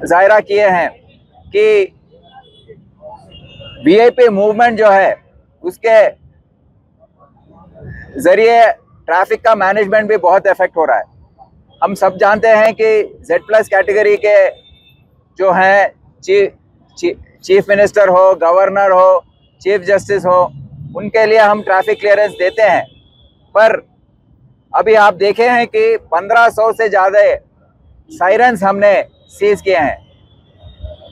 जायरा किए हैं कि वीआईपी मूवमेंट जो है, उसके ज़रिए ट्रैफ़िक का मैनेजमेंट भी बहुत इफ़ेक्ट हो रहा है। हम सब जानते हैं कि जेड प्लस कैटेगरी के जो हैं, चीफ चीफ मिनिस्टर हो गवर्नर हो चीफ जस्टिस हो, उनके लिए हम ट्रैफ़िक क्लियरेंस देते हैं। पर अभी आप देखे हैं कि 1500 से ज़्यादा साइरेंस हमने सीज किए हैं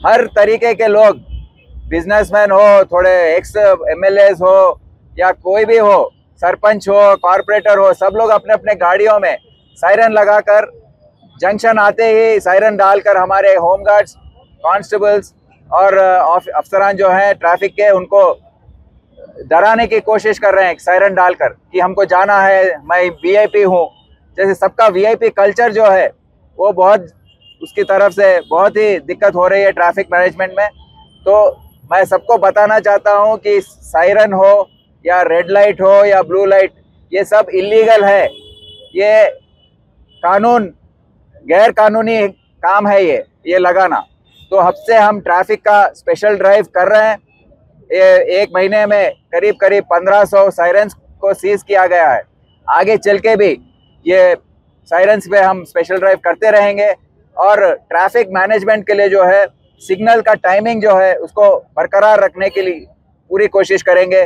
हर तरीके के लोग बिजनेसमैन हो, थोड़े एक्स एम हो, या कोई भी हो, सरपंच हो कॉरपोरेटर हो, सब लोग अपने अपने गाड़ियों में सायरन लगाकर जंक्शन आते ही सायरन डालकर हमारे होमगार्ड्स कांस्टेबल्स और अफसरान जो हैं ट्रैफ़िक के, उनको डराने की कोशिश कर रहे हैं सायरन डालकर कि हमको जाना है, मैं वीआईपी हूँ। जैसे सबका वीआईपी कल्चर जो है, वो बहुत उसकी तरफ़ से बहुत ही दिक्कत हो रही है ट्रैफ़िक मैनेजमेंट में। तो मैं सबको बताना चाहता हूँ कि सायरन हो या रेड लाइट हो या ब्लू लाइट ये सब इलीगल है। ये कानून गैर कानूनी काम है ये ये लगाना। तो हब से हम ट्रैफ़िक का स्पेशल ड्राइव कर रहे हैं। ये एक महीने में करीब करीब 1500 साइरेंस को सीज किया गया है। आगे चल के भी ये साइरेंस पे हम स्पेशल ड्राइव करते रहेंगे। और ट्रैफ़िक मैनेजमेंट के लिए जो है सिग्नल का टाइमिंग जो है उसको बरकरार रखने के लिए पूरी कोशिश करेंगे।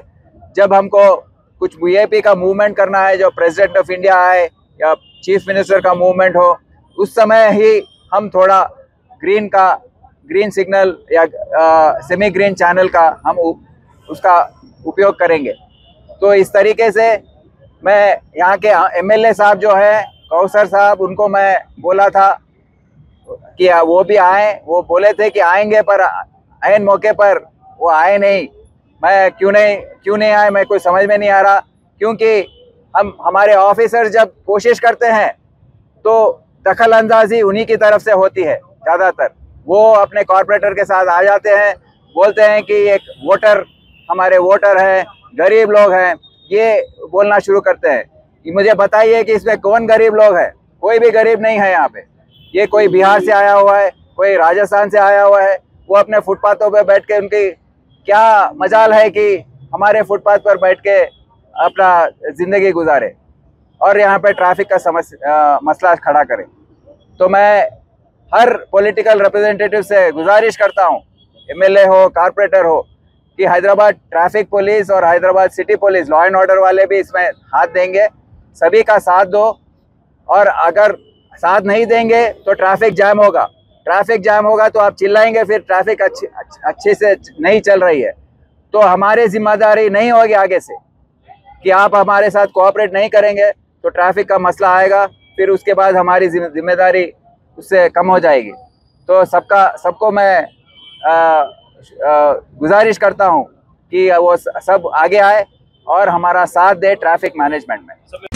जब हमको कुछ वीआईपी का मूवमेंट करना है जो प्रेसिडेंट ऑफ़ इंडिया आए या चीफ मिनिस्टर का मूवमेंट हो उस समय ही हम थोड़ा ग्रीन का ग्रीन सिग्नल या सेमी ग्रीन चैनल का हम उ, उसका उपयोग करेंगे। तो इस तरीके से मैं यहाँ के एमएलए साहब जो है कौसर साहब उनको मैं बोला था कि वो भी आए, वो बोले थे कि आएँगे, पर आयन मौके पर वो आए नहीं। मैं क्यों नहीं क्यों नहीं आए, मैं कोई समझ में नहीं आ रहा, क्योंकि हम, हमारे ऑफिसर जब कोशिश करते हैं तो दखल अंदाजी उन्हीं की तरफ़ से होती है, ज़्यादातर। वो अपने कॉरपोरेटर के साथ आ जाते हैं, बोलते हैं कि एक वोटर हमारे वोटर हैं, गरीब लोग हैं, ये बोलना शुरू करते हैं। कि मुझे बताइए कि इसमें कौन गरीब लोग हैं? कोई भी गरीब नहीं है यहाँ पे। ये कोई बिहार से आया हुआ है, कोई राजस्थान से आया हुआ है, वो अपने फुटपाथों पर बैठ के उनकी क्या मजाल है कि हमारे फुटपाथ पर बैठ के अपना ज़िंदगी गुजारे और यहाँ पे ट्रैफ़िक का समस्या मसला खड़ा करें। तो मैं हर पॉलिटिकल रिप्रेजेंटेटिव से गुजारिश करता हूँ एमएलए हो कारपोरेटर हो, कि हैदराबाद ट्रैफ़िक पुलिस और Hyderabad city police law and order वाले भी इसमें हाथ देंगे, सभी का साथ दो और अगर साथ नहीं देंगे तो ट्रैफ़िक जैम होगा। ट्रैफ़िक जैम होगा तो आप चिल्लाएँगे, फिर ट्रैफ़िक अच्छी अच्छे से नहीं चल रही है। तो हमारे ज़िम्मेदारी नहीं होगी आगे से कि आप हमारे साथ कोऑपरेट नहीं करेंगे तो ट्रैफ़िक का मसला आएगा, फिर उसके बाद हमारी ज़िम्मेदारी उससे कम हो जाएगी। तो सबका सबको मैं गुजारिश करता हूँ कि वो सब आगे आए और हमारा साथ दे ट्रैफ़िक मैनेजमेंट में।